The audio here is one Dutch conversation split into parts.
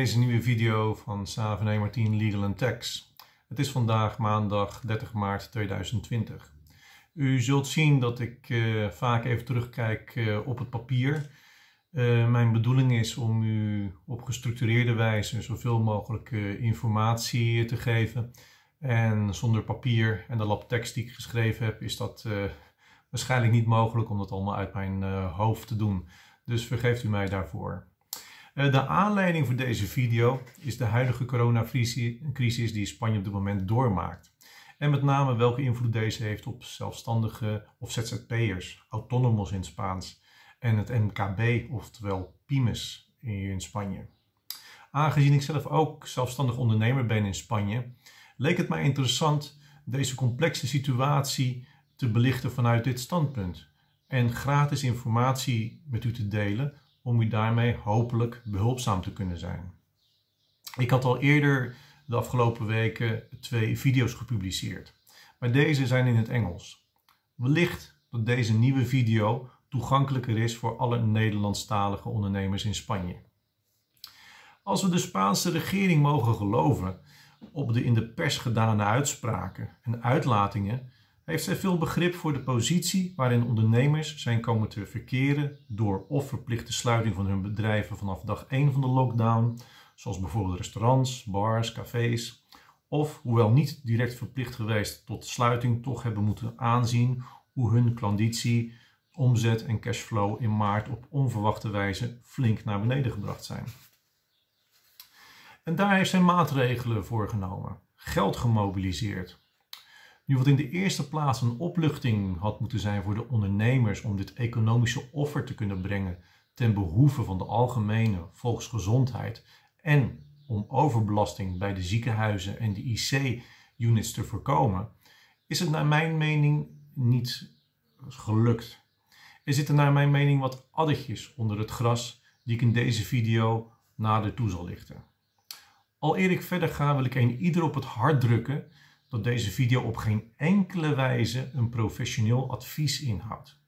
Deze nieuwe video van Saven Martin Legal Tax. Het is vandaag maandag 30 maart 2020. U zult zien dat ik uh, vaak even terugkijk uh, op het papier. Uh, mijn bedoeling is om u op gestructureerde wijze zoveel mogelijk informatie te geven. En zonder papier en de lab tekst die ik geschreven heb, is dat waarschijnlijk niet mogelijk om dat allemaal uit mijn hoofd te doen. Dus vergeeft u mij daarvoor. Eh, de aanleiding voor deze video is de huidige coronacrisis die Spanje op dit moment doormaakt. En met name welke invloed deze heeft op zelfstandige of ZZP'ers, autonomos in Spaans, en het MKB, oftewel PYMES in Spanje. Aangezien ik zelf ook zelfstandig ondernemer ben in Spanje, leek het mij interessant deze complexe situatie te belichten vanuit dit standpunt en gratis informatie met u te delen om u daarmee hopelijk behulpzaam te kunnen zijn. Ik had al eerder de afgelopen weken twee video's gepubliceerd, maar deze zijn in het Engels. Wellicht dat deze nieuwe video toegankelijker is voor alle Nederlandstalige ondernemers in Spanje. Als we de Spaanse regering mogen geloven op de in de pers gedane uitspraken en uitlatingen, heeft zij veel begrip voor de positie waarin ondernemers zijn komen te verkeren door of verplichte sluiting van hun bedrijven vanaf dag 1 van de lockdown, zoals bijvoorbeeld restaurants, bars, cafés, of hoewel niet direct verplicht geweest tot sluiting, toch hebben moeten aanzien hoe hun klanditie, omzet en cashflow in maart op onverwachte wijze flink naar beneden gebracht zijn. En daar heeft zij maatregelen voor genomen, geld gemobiliseerd, nu wat in de eerste plaats een opluchting had moeten zijn voor de ondernemers om dit economische offer te kunnen brengen ten behoeve van de algemene volksgezondheid en om overbelasting bij de ziekenhuizen en de IC-units te voorkomen, is het naar mijn mening niet gelukt. Er zitten naar mijn mening wat addertjes onder het gras die ik in deze video nader toe zal lichten. Al eer ik verder ga wil ik een ieder op het hart drukken dat deze video op geen enkele wijze een professioneel advies inhoudt.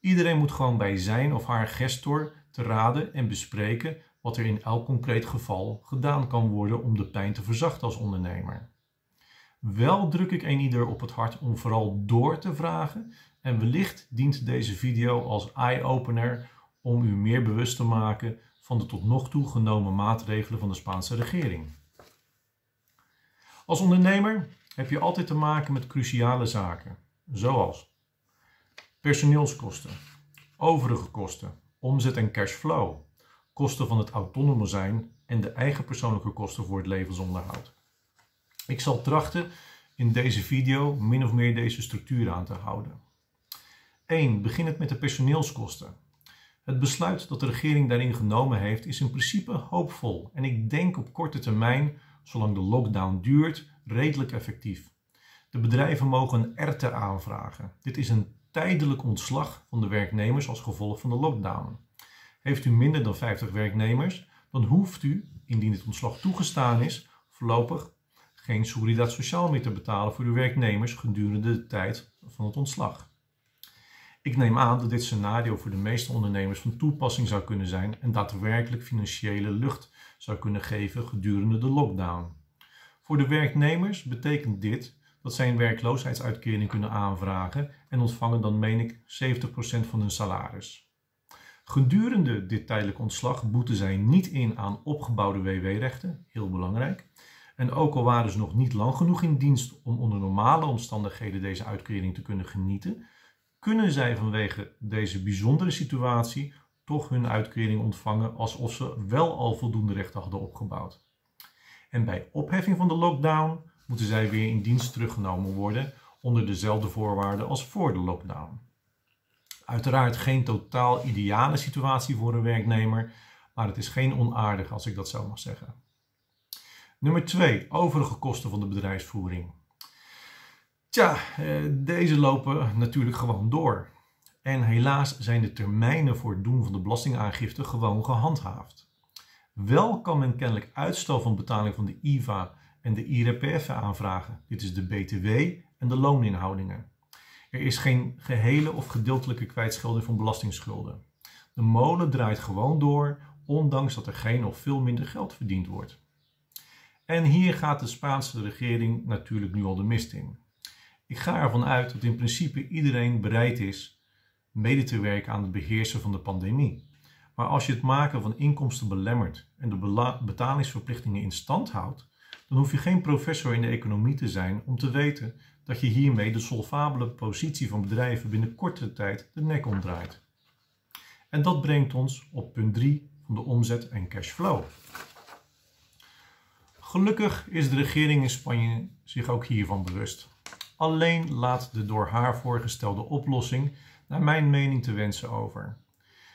Iedereen moet gewoon bij zijn of haar gestor te raden en bespreken wat er in elk concreet geval gedaan kan worden om de pijn te verzachten als ondernemer. Wel druk ik een ieder op het hart om vooral door te vragen en wellicht dient deze video als eye-opener om u meer bewust te maken van de tot nog toe genomen maatregelen van de Spaanse regering. Als ondernemer heb je altijd te maken met cruciale zaken, zoals personeelskosten, overige kosten, omzet en cashflow, kosten van het autonomo zijn en de eigen persoonlijke kosten voor het levensonderhoud. Ik zal trachten in deze video min of meer deze structuur aan te houden. 1. Begin het met de personeelskosten. Het besluit dat de regering daarin genomen heeft is in principe hoopvol en ik denk op korte termijn, zolang de lockdown duurt, redelijk effectief. De bedrijven mogen een ERTE aanvragen. Dit is een tijdelijk ontslag van de werknemers als gevolg van de lockdown. Heeft u minder dan 50 werknemers, dan hoeft u, indien het ontslag toegestaan is, voorlopig geen Seguridad Sociaal meer te betalen voor uw werknemers gedurende de tijd van het ontslag. Ik neem aan dat dit scenario voor de meeste ondernemers van toepassing zou kunnen zijn en daadwerkelijk financiële lucht zou kunnen geven gedurende de lockdown. Voor de werknemers betekent dit dat zij een werkloosheidsuitkering kunnen aanvragen en ontvangen dan meen ik 70% van hun salaris. Gedurende dit tijdelijk ontslag boeten zij niet in aan opgebouwde WW-rechten, heel belangrijk. En ook al waren ze nog niet lang genoeg in dienst om onder normale omstandigheden deze uitkering te kunnen genieten, kunnen zij vanwege deze bijzondere situatie toch hun uitkering ontvangen alsof ze wel al voldoende rechten hadden opgebouwd. En bij opheffing van de lockdown moeten zij weer in dienst teruggenomen worden onder dezelfde voorwaarden als voor de lockdown. Uiteraard geen totaal ideale situatie voor een werknemer, maar het is geen onaardig als ik dat zo mag zeggen. Nummer 2. Overige kosten van de bedrijfsvoering. Tja, eh, deze lopen natuurlijk gewoon door. En helaas zijn de termijnen voor het doen van de belastingaangifte gewoon gehandhaafd. Wel kan men kennelijk uitstel van betaling van de IVA en de IRPF aanvragen. Dit is de BTW en de looninhoudingen. Er is geen gehele of gedeeltelijke kwijtschelding van belastingsschulden. De molen draait gewoon door ondanks dat er geen of veel minder geld verdiend wordt. En hier gaat de Spaanse regering natuurlijk nu al de mist in. Ik ga ervan uit dat in principe iedereen bereid is mede te werken aan het beheersen van de pandemie. Maar als je het maken van inkomsten belemmert en de betalingsverplichtingen in stand houdt, dan hoef je geen professor in de economie te zijn om te weten dat je hiermee de solvabele positie van bedrijven binnen korte tijd de nek omdraait. En dat brengt ons op punt 3 van de omzet en cashflow. Gelukkig is de regering in Spanje zich ook hiervan bewust. Alleen laat de door haar voorgestelde oplossing naar mijn mening te wensen over.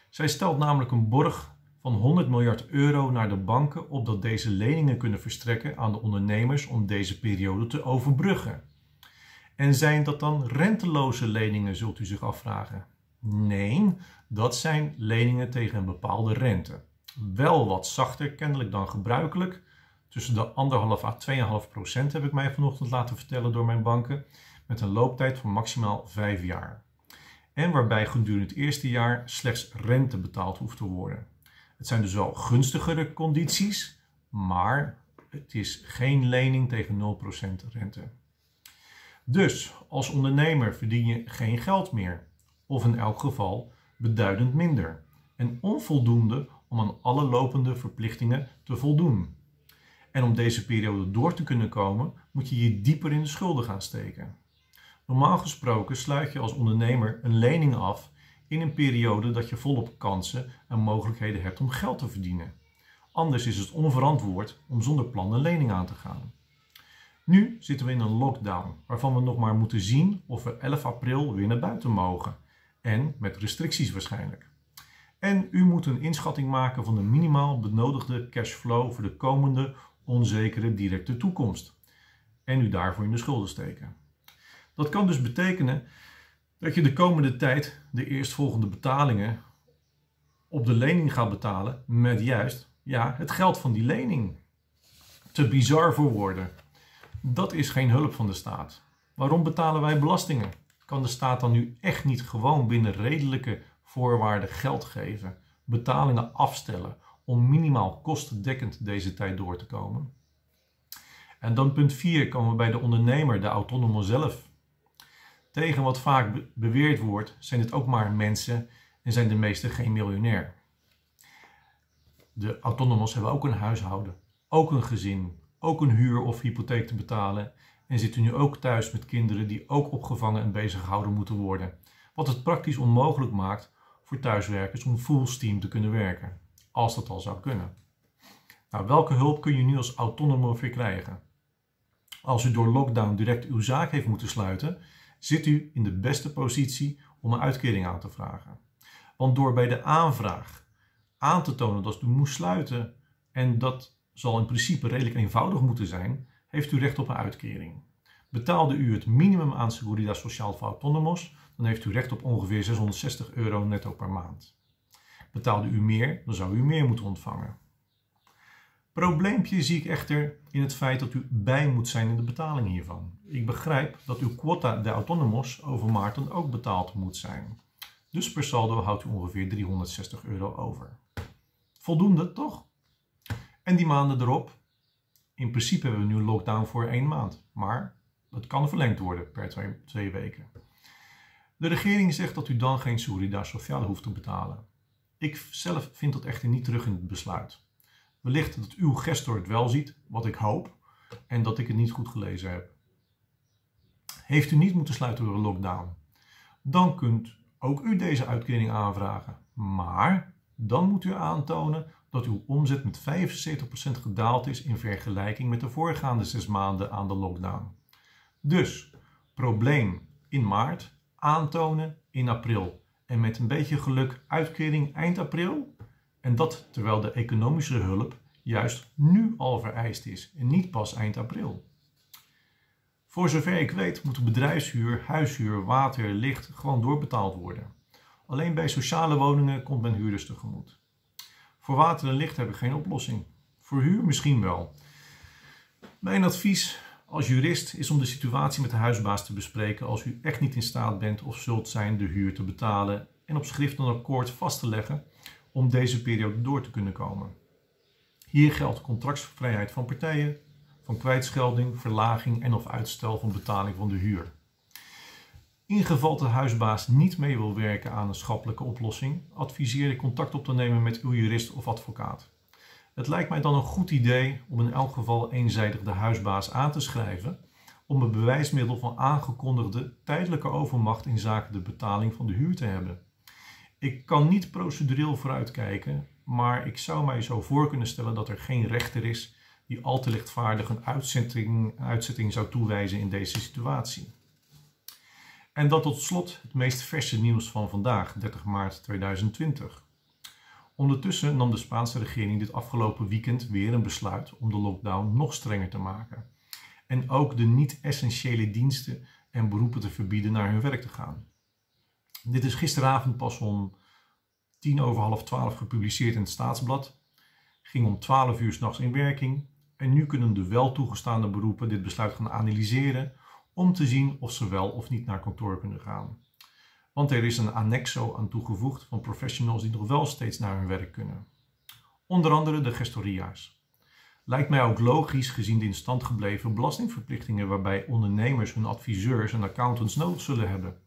Zij stelt namelijk een borg van 100 miljard euro naar de banken opdat deze leningen kunnen verstrekken aan de ondernemers om deze periode te overbruggen. En zijn dat dan renteloze leningen, zult u zich afvragen? Nee, dat zijn leningen tegen een bepaalde rente. Wel wat zachter kennelijk dan gebruikelijk. Tussen de 1,5 à 2,5 procent heb ik mij vanochtend laten vertellen door mijn banken. Met een looptijd van maximaal 5 jaar. En waarbij gedurende het eerste jaar slechts rente betaald hoeft te worden. Het zijn dus wel gunstigere condities, maar het is geen lening tegen 0% rente. Dus als ondernemer verdien je geen geld meer, of in elk geval beduidend minder, en onvoldoende om aan alle lopende verplichtingen te voldoen. En om deze periode door te kunnen komen, moet je je dieper in de schulden gaan steken. Normaal gesproken sluit je als ondernemer een lening af in een periode dat je volop kansen en mogelijkheden hebt om geld te verdienen. Anders is het onverantwoord om zonder plan een lening aan te gaan. Nu zitten we in een lockdown waarvan we nog maar moeten zien of we 11 april weer naar buiten mogen. En met restricties waarschijnlijk. En u moet een inschatting maken van de minimaal benodigde cashflow voor de komende onzekere directe toekomst. En u daarvoor in de schulden steken. Dat kan dus betekenen dat je de komende tijd de eerstvolgende betalingen op de lening gaat betalen met juist ja, het geld van die lening. Te bizar voor woorden. Dat is geen hulp van de staat. Waarom betalen wij belastingen? Kan de staat dan nu echt niet gewoon binnen redelijke voorwaarden geld geven, betalingen afstellen om minimaal kostendekkend deze tijd door te komen? En dan punt 4 komen we bij de ondernemer, de autonomo zelf. Tegen wat vaak beweerd wordt, zijn het ook maar mensen en zijn de meesten geen miljonair. De autonomos hebben ook een huishouden, ook een gezin, ook een huur of hypotheek te betalen en zitten nu ook thuis met kinderen die ook opgevangen en bezig gehouden moeten worden. Wat het praktisch onmogelijk maakt voor thuiswerkers om full steam te kunnen werken, als dat al zou kunnen. Nou, welke hulp kun je nu als autonomo verkrijgen? Als u door lockdown direct uw zaak heeft moeten sluiten, zit u in de beste positie om een uitkering aan te vragen. Want door bij de aanvraag aan te tonen dat u moest sluiten en dat zal in principe redelijk eenvoudig moeten zijn, heeft u recht op een uitkering. Betaalde u het minimum aan Seguridad Social voor Autonomos, dan heeft u recht op ongeveer 660 euro netto per maand. Betaalde u meer, dan zou u meer moeten ontvangen. Probleempje zie ik echter in het feit dat u bij moet zijn in de betaling hiervan. Ik begrijp dat uw quota de autonomos over maart dan ook betaald moet zijn. Dus per saldo houdt u ongeveer 360 euro over. Voldoende, toch? En die maanden erop, in principe hebben we nu een lockdown voor één maand, maar dat kan verlengd worden per twee, weken. De regering zegt dat u dan geen Seguridad Social hoeft te betalen. Ik zelf vind dat echter niet terug in het besluit. Wellicht dat uw gestor het wel ziet, wat ik hoop, en dat ik het niet goed gelezen heb. Heeft u niet moeten sluiten door een lockdown? Dan kunt ook u deze uitkering aanvragen. Maar dan moet u aantonen dat uw omzet met 75% gedaald is in vergelijking met de voorgaande zes maanden aan de lockdown. Dus probleem in maart, aantonen in april en met een beetje geluk uitkering eind april en dat terwijl de economische hulp juist nu al vereist is en niet pas eind april. Voor zover ik weet moet bedrijfshuur, huishuur, water, licht gewoon doorbetaald worden. Alleen bij sociale woningen komt men huurders tegemoet. Voor water en licht heb ik geen oplossing. Voor huur misschien wel. Mijn advies als jurist is om de situatie met de huisbaas te bespreken als u echt niet in staat bent of zult zijn de huur te betalen en op schrift een akkoord vast te leggen om deze periode door te kunnen komen. Hier geldt contractsvrijheid van partijen, van kwijtschelding, verlaging en of uitstel van betaling van de huur. In geval de huisbaas niet mee wil werken aan een schappelijke oplossing, adviseer ik contact op te nemen met uw jurist of advocaat. Het lijkt mij dan een goed idee om in elk geval eenzijdig de huisbaas aan te schrijven om een bewijsmiddel van aangekondigde tijdelijke overmacht in zaken de betaling van de huur te hebben. Ik kan niet procedureel vooruitkijken, maar ik zou mij zo voor kunnen stellen dat er geen rechter is die al te lichtvaardig een uitzetting, uitzetting zou toewijzen in deze situatie. En dat tot slot het meest verse nieuws van vandaag, 30 maart 2020. Ondertussen nam de Spaanse regering dit afgelopen weekend weer een besluit om de lockdown nog strenger te maken. En ook de niet-essentiële diensten en beroepen te verbieden naar hun werk te gaan. Dit is gisteravond pas om tien over half twaalf gepubliceerd in het Staatsblad. Ging om 12 uur s'nachts in werking. En nu kunnen de wel toegestaande beroepen dit besluit gaan analyseren om te zien of ze wel of niet naar kantoor kunnen gaan. Want er is een annexo aan toegevoegd van professionals die nog wel steeds naar hun werk kunnen. Onder andere de gestoria's. Lijkt mij ook logisch gezien de in stand gebleven belastingverplichtingen waarbij ondernemers hun adviseurs en accountants nodig zullen hebben.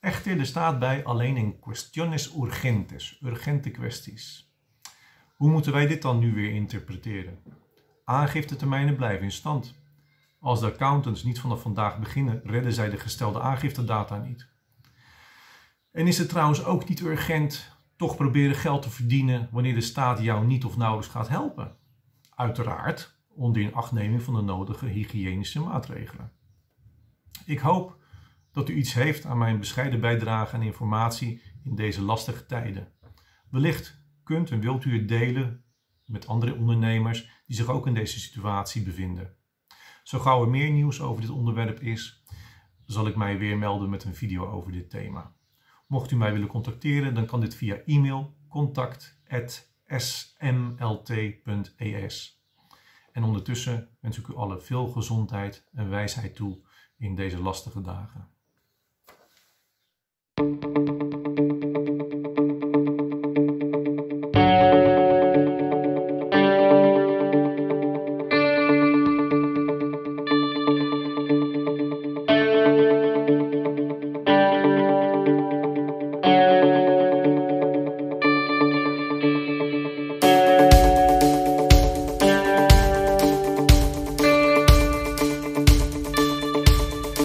Echter, er staat bij alleen in cuestiones urgentes, urgente kwesties. Hoe moeten wij dit dan nu weer interpreteren? Aangiftetermijnen blijven in stand. Als de accountants niet vanaf vandaag beginnen, redden zij de gestelde aangiftedata niet. En is het trouwens ook niet urgent toch proberen geld te verdienen wanneer de staat jou niet of nauwelijks gaat helpen? Uiteraard onder inachtneming van de nodige hygiënische maatregelen. Ik hoop dat u iets heeft aan mijn bescheiden bijdrage en informatie in deze lastige tijden. Wellicht kunt en wilt u het delen met andere ondernemers die zich ook in deze situatie bevinden. Zo gauw er meer nieuws over dit onderwerp is, zal ik mij weer melden met een video over dit thema. Mocht u mij willen contacteren, dan kan dit via e-mail contact.smlt.es. En ondertussen wens ik u allen veel gezondheid en wijsheid toe in deze lastige dagen. Thank you.